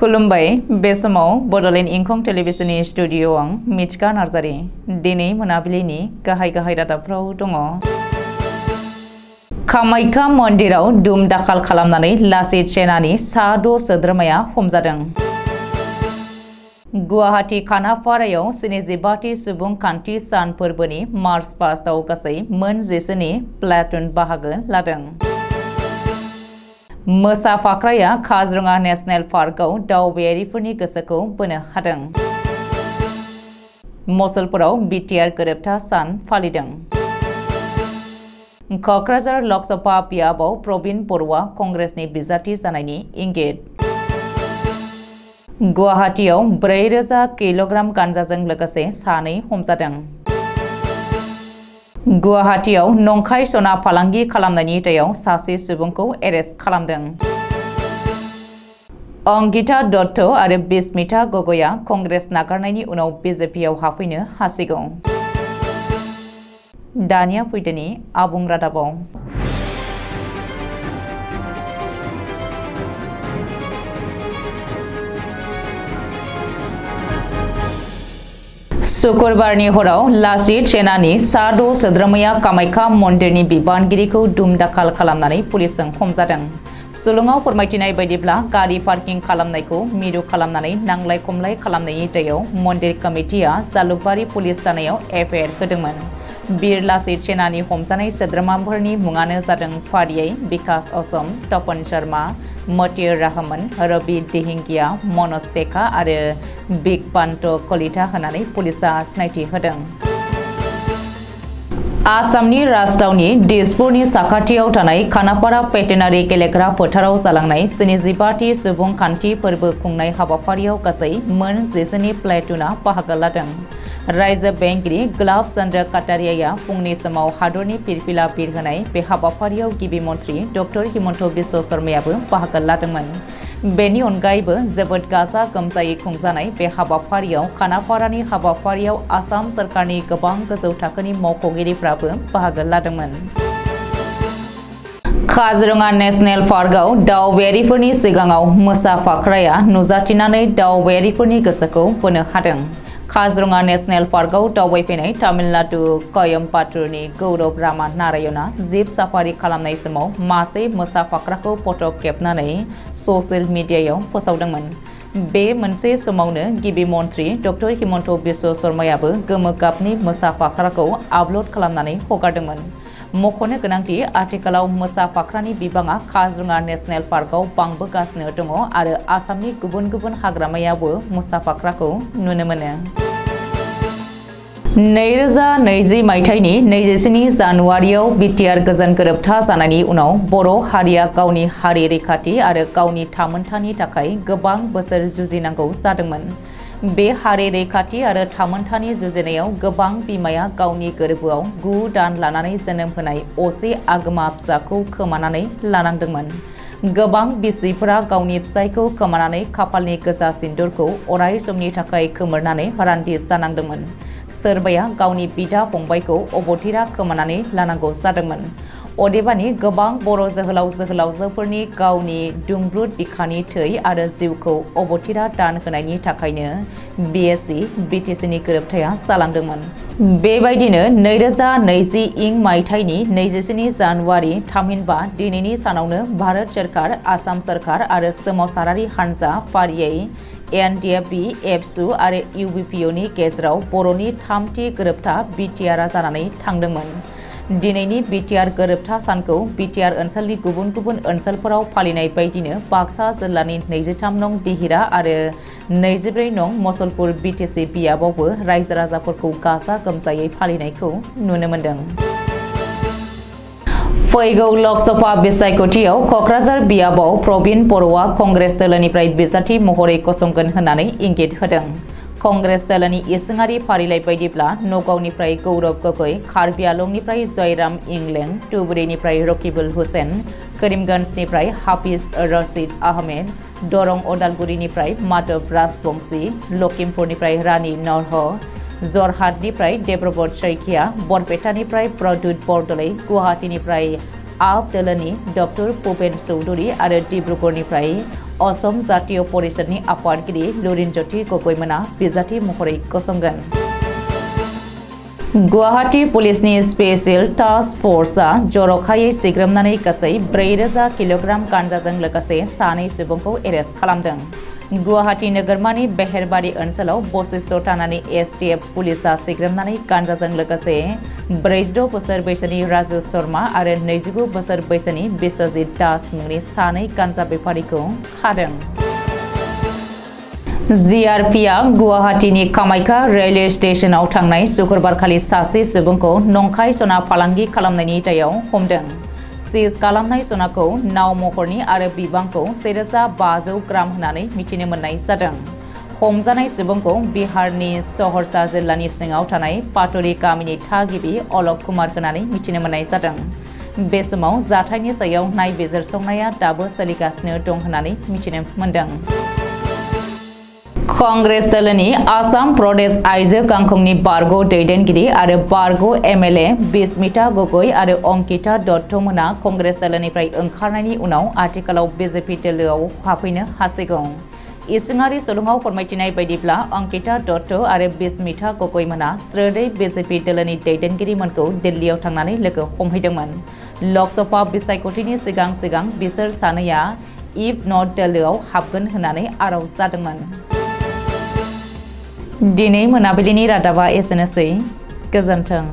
खुलुमबाय। बे समाव बड'लेण्ड इंखं टेलिभिजननि मिथिका नार्जारि। दिनै मोनाबिलिनि गाहाय गाहाय रादाबफ्राव दङ। कामाख्या दुम दाखाल खालामनानै लासित सेनानि सा द' सोद्रोमाया हमजादों। गुवाहाटि खानापारायाव स्निजिबाथि सुबुंखान्थि सान फोरबोनि मार्च पास्टआव गासै मोन जिस्नि प्लाटुन बाहागो लादों। मोसा फाख्राया काजिरङा नेशनेल पार्कआव दावबायारिफोरनि गोसोखौ बोनो हादों मसलपुराव बिटिआर गोरोबथा सान फालिदों क'क्राझार लकसभा बियाबाव प्रबिन बर'आ कंग्रेसनि बिजाथि जानायनि इंगित गुवाहाटियाव ब्रै रोजा किल'ग्राम गान्जाजों लोगोसे सानै हमजादों गुवाहाटियाव नंखाय सना फालांगि खालामनायनि दायाव सासे सुबुंखौ एरेस्ट खालामदों अंगिता दत्त आरो बिस्मिता गगया कंग्रेस नागारनायनि उनाव बिजेपियाव हाबफैनो हासिगौ दानिया फैदोनि आबुं रादाबाव शुक्रबारनि हराव लासित सेनानि सा द' सोद्रोमाया कामाख्या मन्दिरनि बिबानगिरिखौ दुमदाखाल खालामनानै पुलिसजों हमजादों। सुलुङाव फोरमायथिनाय बायदिब्ला गारि पार्किं खालामनायखौ मिरु खालामनानै नांलाय खमलाय खालामनायनि दायाव मंदिर कमिटिया जालुकबारि पुलिस थानायाव एफआइआर होदोंमोन। बीर लासित सेनानि हमजानाय सोद्रोमाफोरनि मुङानो जादों फारियै बिकास असम, तपन शर्मा मतियुर रहमान रवि दिहिंगिया, मनज टेका आरो बिग पान्ट कलिता होनानै पुलिसा सिनायथि होदों। आसामनि राजथावनि दिसपुरनि साखाथियाव थानाय खानापारा पेटेनारि गेलेग्रा फोथाराव जालांनाय स्निजिबाथि सुबुंखान्थि फोरबो खुंनाय हाबाफारियाव गासै मोन जिस्नि प्लेटुना बाहागो लादों। रायजो बेंगिरि ग्लाब चन्द्र काटारियाया फुंनि समाव हादरनि फिरफिला बिरहोनाय बे हाबाफारियाव गिबि मन्थ्रि डक्टर हिमन्त बिश्व शर्मायाबो बाहागो लादोंमोन। बेनि अनगायैबो जोबोद गाजा गोमजायै खुंजानाय बे हाबाफारियाव खानापारानि हाबाफारियाव आसाम सोरखारनि गोबां गोजौ थाखोनि मावख'गिरिफ्राबो बाहागो लादोंमोन। काजिरङा नेशनेल पार्कआव दावबायारिफोरनि सिगाङाव मोसा फाख्राया नुजाथिनानै दावबायारिफोरनि गोसोखौ बोनो हादों। काजिरङा नेशनेल पार्कआव दावबायफैनाय तामिलनाडु कयम्पाटुरनि गौरब रामा नारायणआ जिप साफारि खालामनाय समाव मासे मोसा फाख्राखौ फट' खेबनानै ससियेल मिडियायाव फोसावदोंमोन बे मोनसे समावनो गिबि मन्थ्रि डक्टर हिमन्त बिश्व शर्मायाबो गोमो गाबनि मोसा फाख्राखौ आपल'ड खालामनानै हगारदोंमोन मख'नो गोनांदि आथिखालाव मोसा फाख्रानि बिबाङा काजिरङा नेशनेल पार्कआव बांबोगासिनो दङ आरो आसामनि गुबुन गुबुन हाग्रामायावबो मोसा फाख्राखौ नुनो मोनो नैरोजा नैजि मायथाइनि नैजिस्नि जानुवारियाव बिटिआर गोजोन गोरोबथा जानायनि उनाव बर' हारिया गावनि हारि रैखाथि आरो गावनि थामोन्थानि थाखाय गोबां बोसोर जुजिनांगौ जादोंमोन। बे हारि रैखाथि आरो थामोन्थानि जुजिनायाव गोबां बिमाया गावनि गोरबोआव गु दान लानानै जोनोम होनाय असे आगोमा फिसाखौ खोमानानै लानांदोंमोन। गोबां बिसिफोरा गावनि फिसायखौ खोमानानै खाफालनि गोजा सिन्दुरखौ अराय समनि थाखाय खोमोरनानै रान्दिस जानांदोंमोन। सोरबाया गावनि बिदा फंबायखौ अबथिरा खोमानानै लानांगौ जादोंमोन। अदेबानि गोबां बर' जोहोलाव जोहोलावजोफोरनि गावनि दुंब्रुद बिखानि थै आरो जिउखौ अबथिरा दान होनायनि थाखायनो बिएससि बिटिसिनि गोरोबथाया जालांदोंमोन बेबायदिनो नैरोजा नैजि इं मायथाइनि नैजिस्नि जानुवारि थामहिनबा दिनैनि सानावनो भारत सोरखार आसाम सोरखार आरो सोमावसारारि हान्जा फारियै एनडिएफबि एबसु आरो इउबिपिअनि गेजेराव बर'नि थामथि गोरोबथा बिटिआरआ जानानै थांदोंमोन दिनैनि बिटिआर गोरोबथा सानखौ बिटिआर ओनसोलनि गुबुन गुबुन ओनसोलफोराव फालिनाय बायदिनो बाक्सा जिल्लानि नैजिथाम नं बिहिरा आरो नैजिब्रै नं मसलपुर बिटिसि बियाबावबो रायजो राजाफोरखौ गाजा गोमजायै फालिनायखौ नुनो मोन्दों। फैगौ लकसभा बिसायख'थियाव क'क्राझार बियाबाव प्रबिन बर'आ कंग्रेस दोलोनिफ्राय बिजाथि महरै गसंगोन होननानै इंगित होदों। कंग्रेस दलनि इसिङारि फारिलाइ बायदिब्ला नगावनिफ्राय गौरब गगৈ कार्बि आलंनिफ्राय जयराम इंलें धुबुरीनिफ्राय रकिबुल हुसेन करिमगन्जनिफ्राय हाफिज रशिद आहमेद दरं अदालगुरिनिफ्राय माधव राजबंशी लखिमपुरनिफ्राय रानी नरह जरहाटनिफ्राय देब्रबत शइकिया बरपेटानिफ्राय प्रद्युत बरदलै गुवाहाटीनिफ्राय आप दोलोनि डक्टर भुपेन चौधुरी आरो डिब्रुगड़निफ्राय असम जातीय परिषदनि आफादगिरि लुरिनज्योति गगैमोना बिजाथि महरै गसंगोन गुवाहाटी पुलिसनि स्पेशल टास्क फर्सआ जर'खायै सिग्रोमनानै गासै ब्रैरोजा किल'ग्राम गान्जाजों लोगोसे सानै सुबुंखौ एरेस्ट खालामदों गुवाहाटी नोगोरमानि बेहेरबारि ओनसोलाव बशिष्ठ थानानि एसटिएफ पुलिसआ सिग्रोमनानै गान्जाजों लोगोसे ब्रैजिद' बोसोर बैसोनि राजु शर्मा आरो नैजिगु बोसोर बैसोनि बिश्वजित दास मुंनि सानै गान्जा बेफारिखौ खादों। जिआरपिआ गुवाहाटीनि कामाख्या रेलवे स्टेशनाव थांनाय शुक्रबारखालि सासे सुबुंखौ नंखाय सना फालांगि खालामनायनि दायाव हमदों। सिज खालामनाय सनाखौ नाव महरनि आरो बिबांखौ सेरोजा बाजौ ग्राम होननानै मिथिनो मोननाय जादों हमजानाय सुबुंखौ सहरसा जिल्लानि सिङाव थानाय पाटरि गामिनि अलक कुमार होननानै मिथिनो मोननाय जादों बे समाव जाथायनि सायाव नायबिजिरसंनाया दाबो सोलिगासिनो कांग्रेस दलनि आसाम प्रदेश आइजो गांखंनि बारग' दैदेनगिरि आरो बारग' एमएलए बिस्मिता गगৈ आरो अंकिता दत्त मोना कंग्रेस दलनिफ्राय ओंखारनायनि उनाव आथिखालाव बिजेपि दोलोआव हाबफैनो हासिगौ। इसिङारि सुलुङाव फोरमायथिनाय बायदिब्ला, अंकिता दत्त आरो बिस्मिता गगৈ मोना स्रोदै बिजेपि दोलोनि दैदेनगिरिमोनखौ दिल्लीयाव थांनानै लोगो हमहैदोंमोन। लकसभा बिसायख'थिनि सिगां सिगां बिसोर सानैया इफ़ नट दोलोआव हाबगोन होननानै आर'ज जादोंमोन। दिनै मोनाबिलिनि रादाबा एसेनोसै गोजोन्थों